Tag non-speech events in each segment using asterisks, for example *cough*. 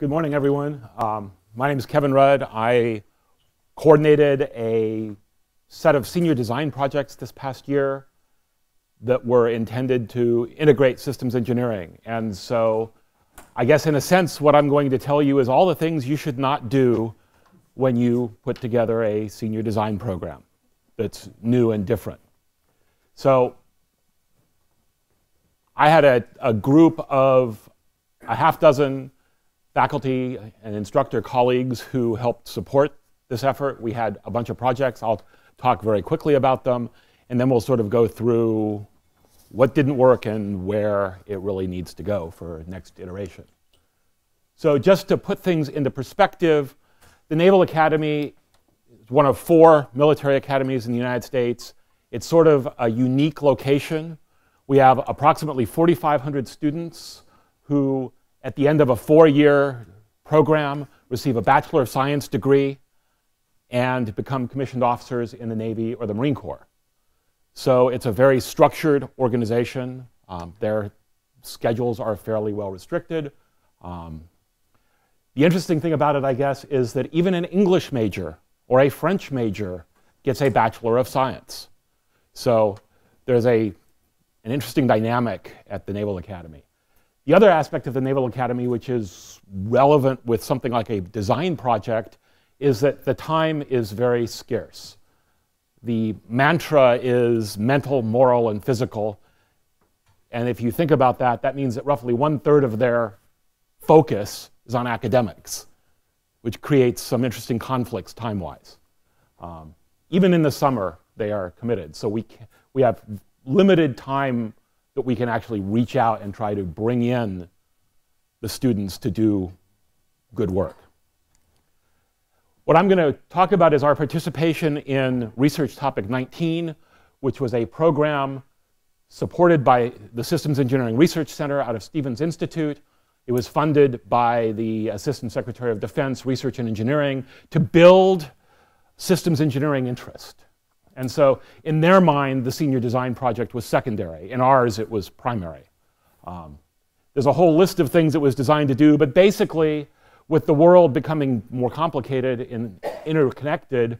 good morning, everyone. Um, my name is Kevin Rudd. I coordinated a set of senior design projects this past year that were intended to integrate systems engineering. And so, I guess in a sense, what I'm going to tell you is all the things you should not do when you put together a senior design program that's new and different. So, I had a, a group of a half dozen faculty and instructor colleagues who helped support this effort. We had a bunch of projects. I'll talk very quickly about them, and then we'll sort of go through what didn't work and where it really needs to go for next iteration. So just to put things into perspective, the Naval Academy is one of four military academies in the United States. It's sort of a unique location. We have approximately 4,500 students who at the end of a four year program, receive a Bachelor of Science degree, and become commissioned officers in the Navy or the Marine Corps. So it's a very structured organization. Um, their schedules are fairly well restricted. Um, the interesting thing about it, I guess, is that even an English major or a French major gets a Bachelor of Science. So there's a, an interesting dynamic at the Naval Academy. The other aspect of the Naval Academy, which is relevant with something like a design project, is that the time is very scarce. The mantra is mental, moral, and physical. And if you think about that, that means that roughly one third of their focus is on academics, which creates some interesting conflicts time wise. Um, even in the summer, they are committed. So we, we have limited time that we can actually reach out and try to bring in the students to do good work. What I'm going to talk about is our participation in Research Topic 19, which was a program supported by the Systems Engineering Research Center out of Stevens Institute. It was funded by the Assistant Secretary of Defense, Research and Engineering, to build systems engineering interest. And so, in their mind, the senior design project was secondary. In ours, it was primary. Um, there's a whole list of things it was designed to do, but basically, with the world becoming more complicated and interconnected,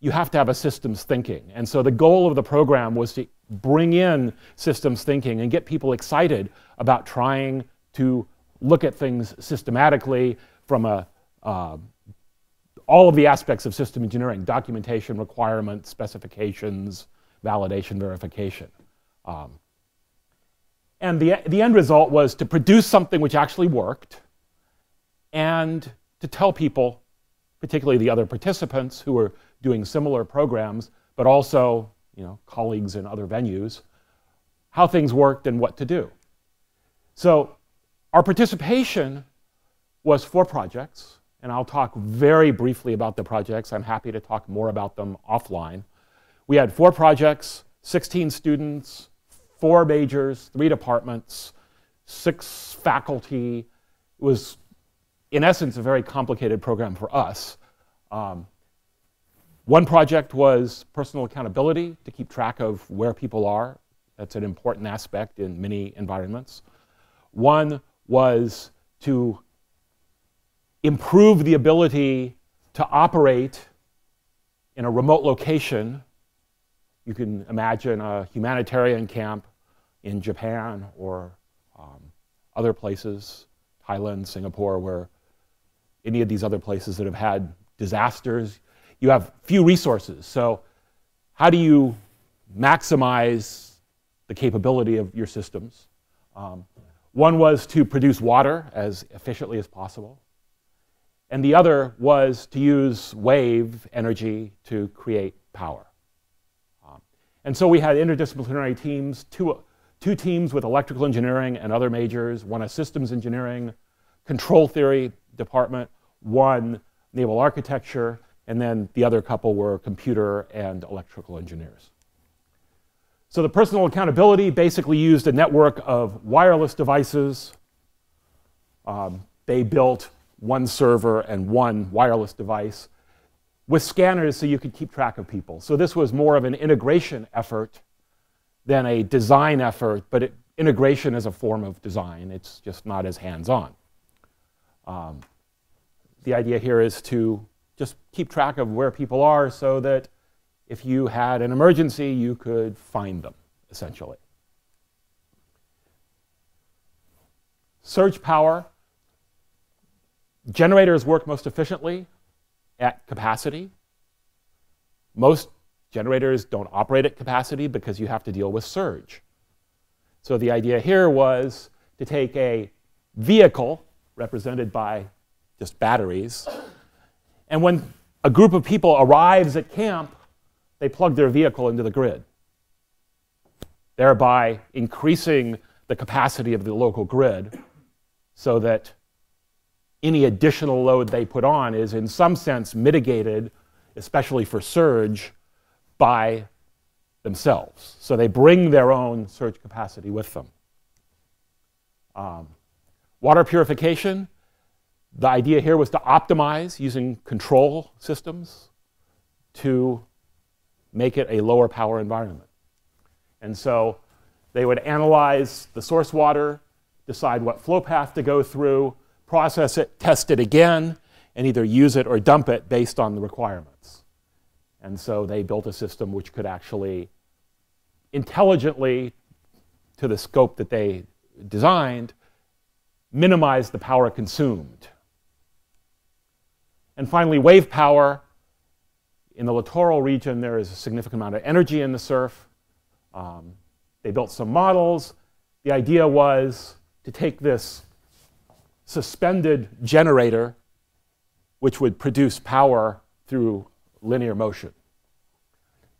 you have to have a systems thinking. And so, the goal of the program was to bring in systems thinking and get people excited about trying to look at things systematically from a uh, all of the aspects of system engineering, documentation, requirements, specifications, validation, verification. Um, and the, the end result was to produce something which actually worked and to tell people, particularly the other participants who were doing similar programs, but also you know, colleagues in other venues, how things worked and what to do. So our participation was four projects and I'll talk very briefly about the projects. I'm happy to talk more about them offline. We had four projects, 16 students, four majors, three departments, six faculty. It was, in essence, a very complicated program for us. Um, one project was personal accountability to keep track of where people are. That's an important aspect in many environments. One was to improve the ability to operate in a remote location. You can imagine a humanitarian camp in Japan or um, other places, Thailand, Singapore, where any of these other places that have had disasters, you have few resources. So, how do you maximize the capability of your systems? Um, one was to produce water as efficiently as possible and the other was to use wave energy to create power. Um, and so we had interdisciplinary teams, two, two teams with electrical engineering and other majors, one a systems engineering, control theory department, one naval architecture, and then the other couple were computer and electrical engineers. So the personal accountability basically used a network of wireless devices. Um, they built one server and one wireless device with scanners so you could keep track of people. So this was more of an integration effort than a design effort, but it, integration is a form of design. It's just not as hands-on. Um, the idea here is to just keep track of where people are so that if you had an emergency, you could find them, essentially. Surge power. Generators work most efficiently at capacity. Most generators don't operate at capacity because you have to deal with surge. So the idea here was to take a vehicle represented by just batteries, and when a group of people arrives at camp, they plug their vehicle into the grid, thereby increasing the capacity of the local grid so that any additional load they put on is in some sense mitigated, especially for surge, by themselves. So they bring their own surge capacity with them. Um, water purification, the idea here was to optimize using control systems to make it a lower power environment. And so they would analyze the source water, decide what flow path to go through, process it, test it again, and either use it or dump it based on the requirements. And so they built a system which could actually intelligently, to the scope that they designed, minimize the power consumed. And finally, wave power. In the littoral region, there is a significant amount of energy in the surf. Um, they built some models. The idea was to take this suspended generator, which would produce power through linear motion.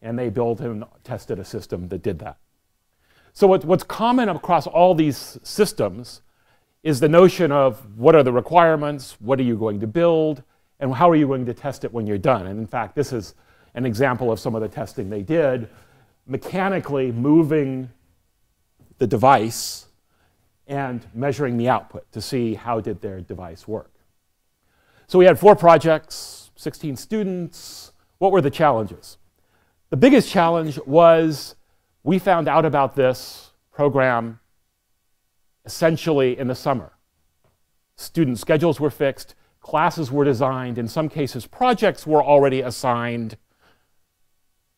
And they built and tested a system that did that. So, what, what's common across all these systems is the notion of what are the requirements, what are you going to build, and how are you going to test it when you're done? And in fact, this is an example of some of the testing they did, mechanically moving the device and measuring the output to see how did their device work. So we had four projects, 16 students. What were the challenges? The biggest challenge was we found out about this program essentially in the summer. Student schedules were fixed, classes were designed, in some cases, projects were already assigned.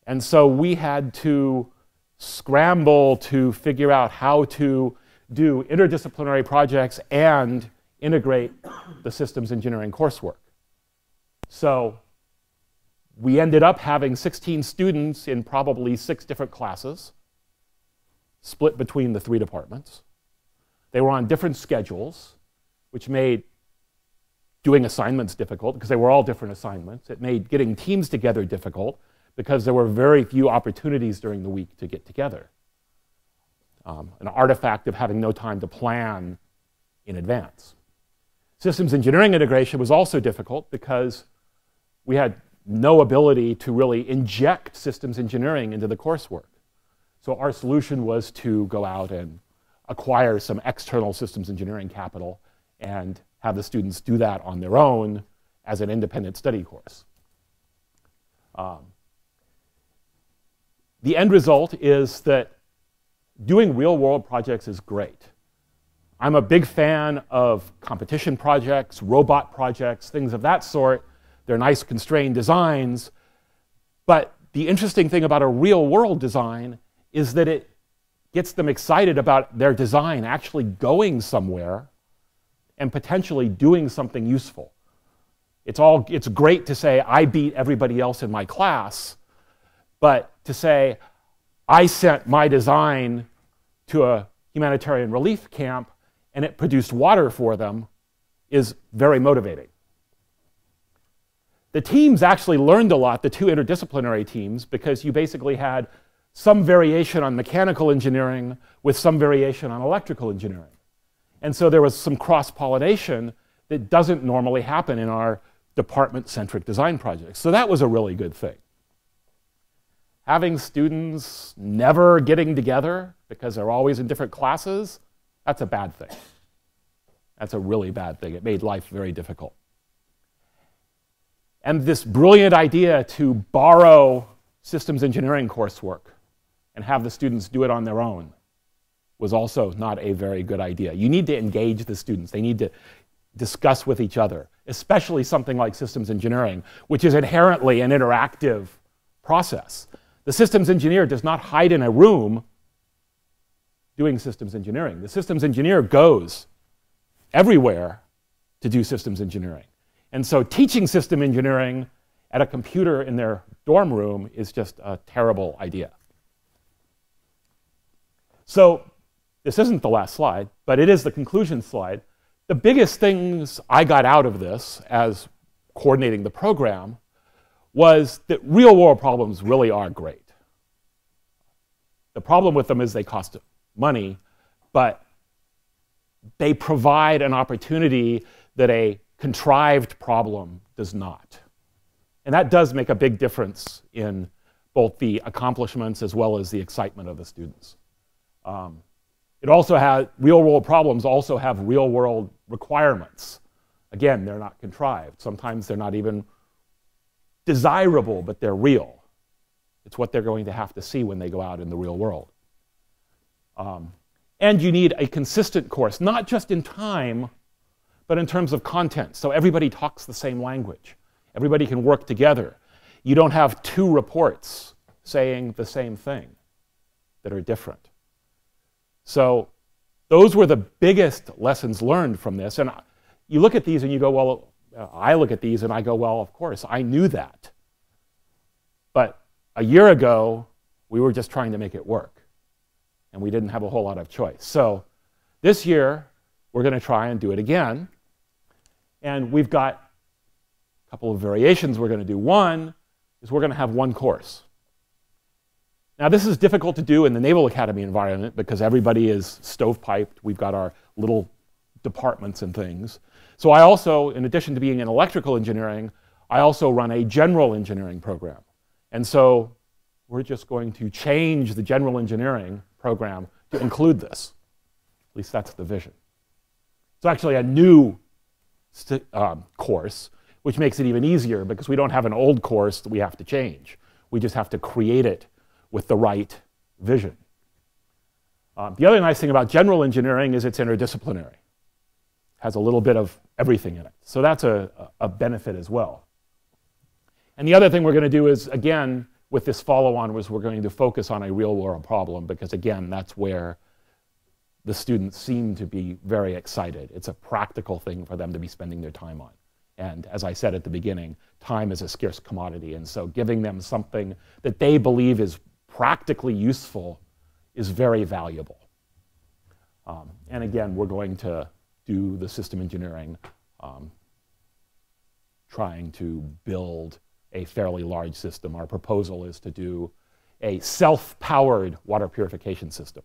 And so we had to scramble to figure out how to do interdisciplinary projects and integrate the systems engineering coursework. So we ended up having 16 students in probably six different classes, split between the three departments. They were on different schedules, which made doing assignments difficult because they were all different assignments. It made getting teams together difficult because there were very few opportunities during the week to get together. Um, an artifact of having no time to plan in advance. Systems engineering integration was also difficult because we had no ability to really inject systems engineering into the coursework. So our solution was to go out and acquire some external systems engineering capital and have the students do that on their own as an independent study course. Um, the end result is that doing real world projects is great. I'm a big fan of competition projects, robot projects, things of that sort. They're nice constrained designs. But the interesting thing about a real world design is that it gets them excited about their design actually going somewhere and potentially doing something useful. It's, all, it's great to say, I beat everybody else in my class, but to say, I sent my design to a humanitarian relief camp and it produced water for them is very motivating. The teams actually learned a lot, the two interdisciplinary teams, because you basically had some variation on mechanical engineering with some variation on electrical engineering. And so there was some cross pollination that doesn't normally happen in our department centric design projects. So that was a really good thing. Having students never getting together because they're always in different classes, that's a bad thing. That's a really bad thing. It made life very difficult. And this brilliant idea to borrow systems engineering coursework and have the students do it on their own was also not a very good idea. You need to engage the students. They need to discuss with each other, especially something like systems engineering, which is inherently an interactive process. The systems engineer does not hide in a room doing systems engineering. The systems engineer goes everywhere to do systems engineering. And so teaching system engineering at a computer in their dorm room is just a terrible idea. So this isn't the last slide, but it is the conclusion slide. The biggest things I got out of this as coordinating the program was that real world problems really are great. The problem with them is they cost money, but they provide an opportunity that a contrived problem does not. And that does make a big difference in both the accomplishments as well as the excitement of the students. Um, it also has real world problems also have real world requirements. Again, they're not contrived. Sometimes they're not even desirable, but they're real. It's what they're going to have to see when they go out in the real world. Um, and you need a consistent course, not just in time, but in terms of content. So everybody talks the same language. Everybody can work together. You don't have two reports saying the same thing that are different. So those were the biggest lessons learned from this. And you look at these and you go, well, I look at these and I go, well, of course, I knew that. But a year ago, we were just trying to make it work and we didn't have a whole lot of choice. So this year, we're going to try and do it again. And we've got a couple of variations we're going to do. One is we're going to have one course. Now, this is difficult to do in the Naval Academy environment because everybody is stovepiped. We've got our little departments and things. So I also, in addition to being in electrical engineering, I also run a general engineering program. And so we're just going to change the general engineering program to include this. At least that's the vision. It's actually a new um, course, which makes it even easier because we don't have an old course that we have to change. We just have to create it with the right vision. Um, the other nice thing about general engineering is it's interdisciplinary. Has a little bit of everything in it. So that's a, a benefit as well. And the other thing we're going to do is, again, with this follow-on was we're going to focus on a real-world problem because, again, that's where the students seem to be very excited. It's a practical thing for them to be spending their time on. And as I said at the beginning, time is a scarce commodity. And so giving them something that they believe is practically useful is very valuable. Um, and again, we're going to do the system engineering, um, trying to build a fairly large system. Our proposal is to do a self-powered water purification system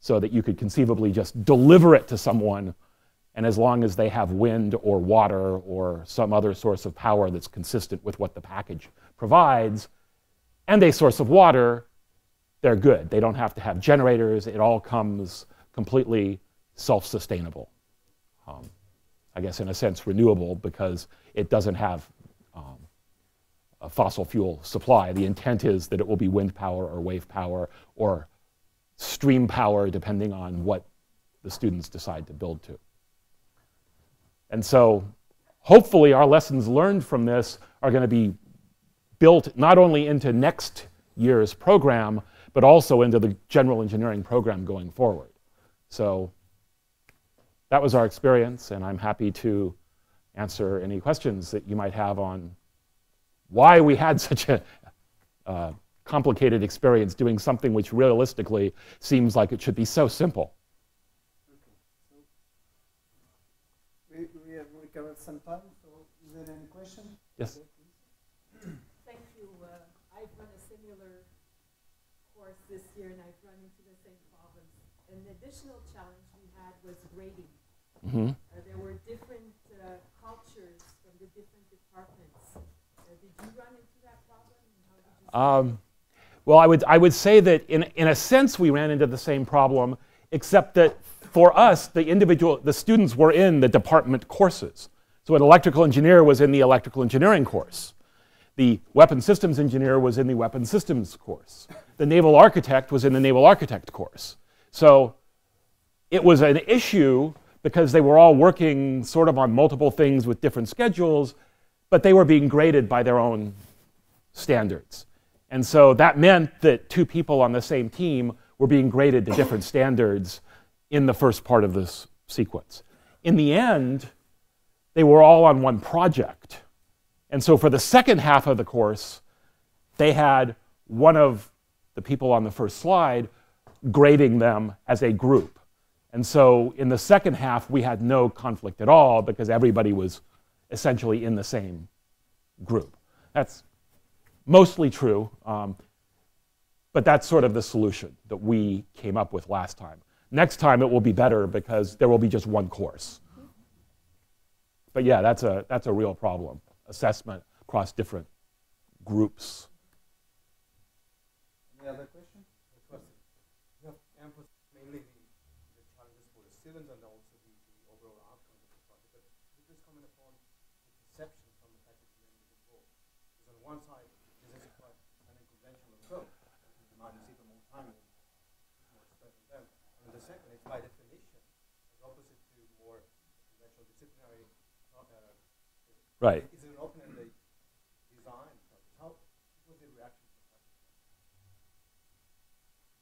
so that you could conceivably just deliver it to someone and as long as they have wind or water or some other source of power that's consistent with what the package provides and a source of water, they're good. They don't have to have generators. It all comes completely self-sustainable. Um, I guess in a sense renewable because it doesn't have um, a fossil fuel supply. The intent is that it will be wind power or wave power or stream power, depending on what the students decide to build to. And so hopefully our lessons learned from this are going to be built not only into next year's program, but also into the general engineering program going forward. So that was our experience, and I'm happy to answer any questions that you might have on why we had *laughs* such a uh, complicated experience doing something which realistically seems like it should be so simple. We, we have recovered some time, so is there any question? Yes. Thank you. Uh, I've run a similar course this year and I've run into the same problems. An additional challenge we had was grading. Mm -hmm. uh, there were different uh, cultures from the different departments did you run into that problem? Um, well, I would, I would say that in, in a sense we ran into the same problem, except that for us, the individual, the students were in the department courses. So an electrical engineer was in the electrical engineering course. The weapon systems engineer was in the weapon systems course. The naval architect was in the naval architect course. So it was an issue because they were all working sort of on multiple things with different schedules, but they were being graded by their own standards. And so that meant that two people on the same team were being graded to different standards in the first part of this sequence. In the end, they were all on one project. And so for the second half of the course, they had one of the people on the first slide grading them as a group. And so in the second half, we had no conflict at all because everybody was essentially in the same group. That's mostly true, um, but that's sort of the solution that we came up with last time. Next time it will be better because there will be just one course. But yeah, that's a, that's a real problem, assessment across different groups. Any other question? You have emphasized mainly the, the challenges for the students and also the, the overall outcomes of the project. But could you just comment upon the perception from the faculty members involved? Because on one side, this is quite an unconventional approach. You might receive more time and it's more expensive for them. And the second, it's by definition, as opposite to more conventional disciplinary. Uh, Right. Is it an open-ended design? How was the reaction?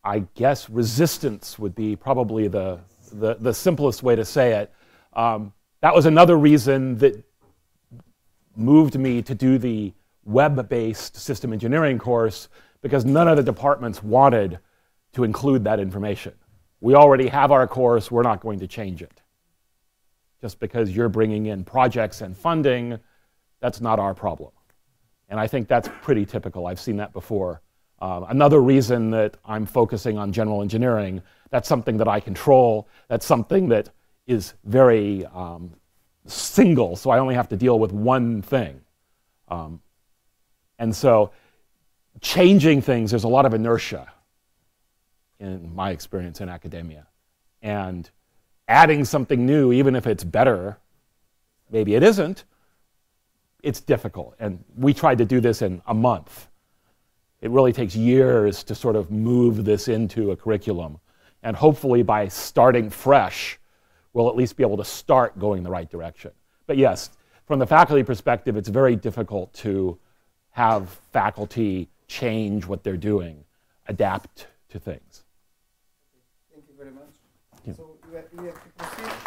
I guess resistance would be probably the, the, the simplest way to say it. Um, that was another reason that moved me to do the web based system engineering course because none of the departments wanted to include that information. We already have our course, we're not going to change it. Just because you're bringing in projects and funding, that's not our problem. And I think that's pretty typical. I've seen that before. Um, another reason that I'm focusing on general engineering, that's something that I control, that's something that is very um, single, so I only have to deal with one thing. Um, and so changing things, there's a lot of inertia in my experience in academia. And adding something new, even if it's better, maybe it isn't, it's difficult. And we tried to do this in a month. It really takes years to sort of move this into a curriculum. And hopefully, by starting fresh, we'll at least be able to start going the right direction. But yes, from the faculty perspective, it's very difficult to have faculty change what they're doing, adapt to things. Thank you very much. you. So we have, we have to proceed.